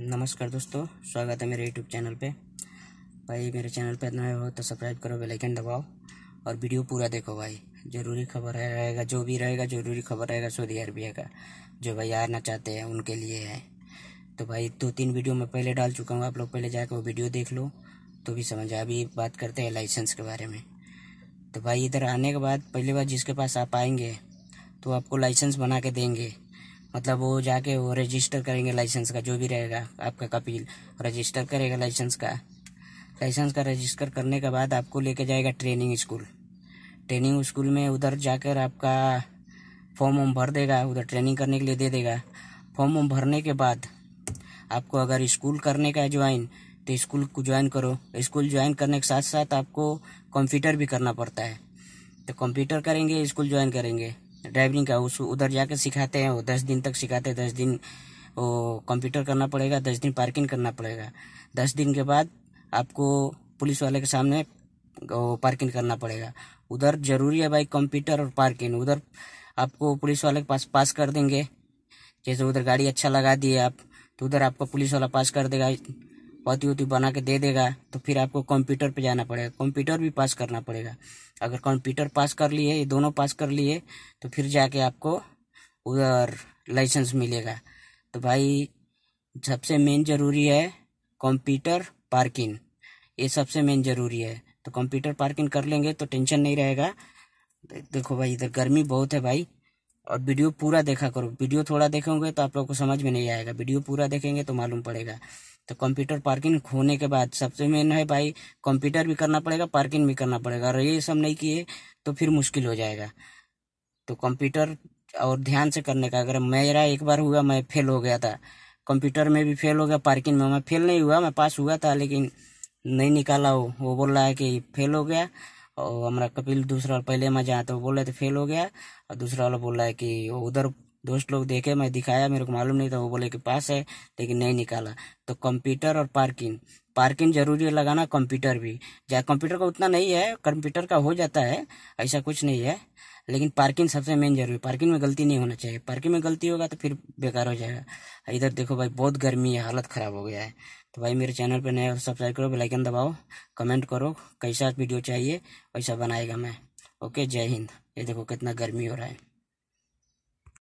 नमस्कार दोस्तों, स्वागत है मेरे यूट्यूब चैनल पे। भाई, मेरे चैनल पे नए हो तो सब्सक्राइब करो बेल आइकन दबाओ और वीडियो पूरा देखो भाई। ज़रूरी खबर है, रहेगा, जो भी रहेगा, ज़रूरी खबर रहेगा सऊदी अरबिया का, जो भाई आना चाहते हैं, उनके लिए है। तो भाई दो तीन वीडियो मैं पहले डाल चुका हूँ, आप लोग पहले जाकर वो वीडियो देख लो तो भी समझ आए अभी बात करते हैं लाइसेंस के बारे में। तो भाई, इधर आने के बाद, पहली बार जिसके पास आप आएँगे तो आपको लाइसेंस बना के देंगे। मतलब वो जाके वो रजिस्टर करेंगे लाइसेंस का, जो भी रहेगा आपका कपिल रजिस्टर करेगा लाइसेंस का। लाइसेंस का रजिस्टर करने के बाद आपको लेके जाएगा ट्रेनिंग स्कूल ट्रेनिंग स्कूल में उधर जाकर आपका फॉर्म वॉर्म भर देगा, उधर ट्रेनिंग करने के लिए दे देगा। फॉर्म वॉर्म भरने के बाद आपको अगर स्कूल करने का ज्वाइन तो स्कूल को ज्वाइन करो। स्कूल ज्वाइन करने के साथ साथ आपको कंप्यूटर भी करना पड़ता है। तो कंप्यूटर करेंगे स्कूल ज्वाइन करेंगे। ड्राइविंग का, उस, उधर जाकर सिखाते हैं, वो दस दिन तक सिखाते हैं, दस दिन वो कंप्यूटर करना पड़ेगा, दस दिन पार्किंग करना पड़ेगा। दस दिन के बाद आपको पुलिस वाले के सामने पार्किंग करना पड़ेगा। उधर ज़रूरी है भाई कंप्यूटर और पार्किंग, उधर आपको पुलिस वाले के पास पास कर देंगे। जैसे उधर गाड़ी अच्छा लगा दिए आप तो उधर आपको पुलिस वाला पास कर देगा। पति उती बना के दे देगा तो फिर आपको कंप्यूटर पे जाना पड़ेगा। कंप्यूटर भी पास करना पड़ेगा। अगर कंप्यूटर पास कर लिए, ये दोनों पास कर लिए तो फिर जाके आपको उधर लाइसेंस मिलेगा। तो भाई, सबसे मेन ज़रूरी है कंप्यूटर पार्किंग। ये सबसे मेन ज़रूरी है। तो कंप्यूटर पार्किंग कर लेंगे तो टेंशन नहीं रहेगा। देखो भाई, इधर गर्मी बहुत है भाई। और वीडियो पूरा देखा करो। वीडियो थोड़ा देखेंगे तो आप लोग को समझ में नहीं आएगा। वीडियो पूरा देखेंगे तो मालूम पड़ेगा। तो कंप्यूटर पार्किंग होने के बाद सबसे मेन है भाई कंप्यूटर भी करना पड़ेगा पार्किंग भी करना पड़ेगा। और ये सब नहीं किए तो फिर मुश्किल हो जाएगा। तो कंप्यूटर और ध्यान से करने का, अगर मेरा एक बार हुआ, मैं फेल हो गया था। कंप्यूटर में भी फेल हो गया पार्किंग में मैं फेल नहीं हुआ, मैं पास हुआ था, लेकिन नहीं निकाला वो। वो बोल रहा है कि फेल हो गया, और हमारा कपिल दूसरा वाला, पहले मैं जहाँ तो बोल रहे थे फेल हो गया, और दूसरा वाला बोल रहा है कि उधर दोस्त लोग देखे, मैं दिखाया, मेरे को मालूम नहीं था, वो बोले कि पास है, लेकिन नहीं निकाला। तो कंप्यूटर और पार्किंग। पार्किंग ज़रूरी है लगाना, कंप्यूटर भी। जा, कंप्यूटर का उतना नहीं है, कंप्यूटर का हो जाता है, ऐसा कुछ नहीं है, लेकिन पार्किंग सबसे मेन ज़रूरी पार्किंग में गलती नहीं होना चाहिए। पार्किंग में गलती होगा तो फिर बेकार हो जाएगा। इधर देखो भाई, बहुत गर्मी है, हालत ख़राब हो गया है। तो भाई, मेरे चैनल पे नए सब्सक्राइब करो बेलाइकन दबाओ कमेंट करो, कैसा वीडियो चाहिए, वैसा बनाएगा मैं। ओके जय हिंद। ये देखो कितना गर्मी हो रहा है।